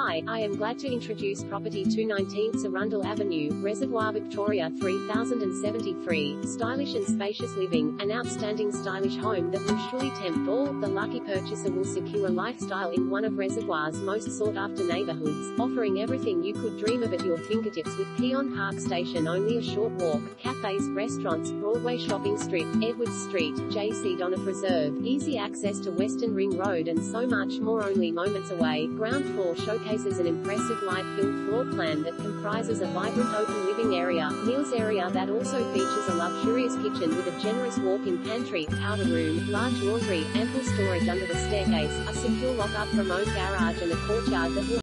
Hi, I am glad to introduce property 219 Arundel Avenue, Reservoir Victoria 3073. Stylish and spacious living, an outstanding stylish home that will surely tempt all. The lucky purchaser will secure lifestyle in one of Reservoir's most sought-after neighborhoods, offering everything you could dream of at your fingertips with Keon Park Station only a short walk, cafes, restaurants, Broadway shopping strip, Edwards Street, JC Donath Reserve, easy access to Western Ring Road and so much more only moments away. Ground floor showcases an impressive light-filled floor plan that comprises a vibrant open living area, meals area that also features a luxurious kitchen with a generous walk-in pantry, powder room, large laundry, ample storage under the staircase, a secure lock-up remote garage and a courtyard that will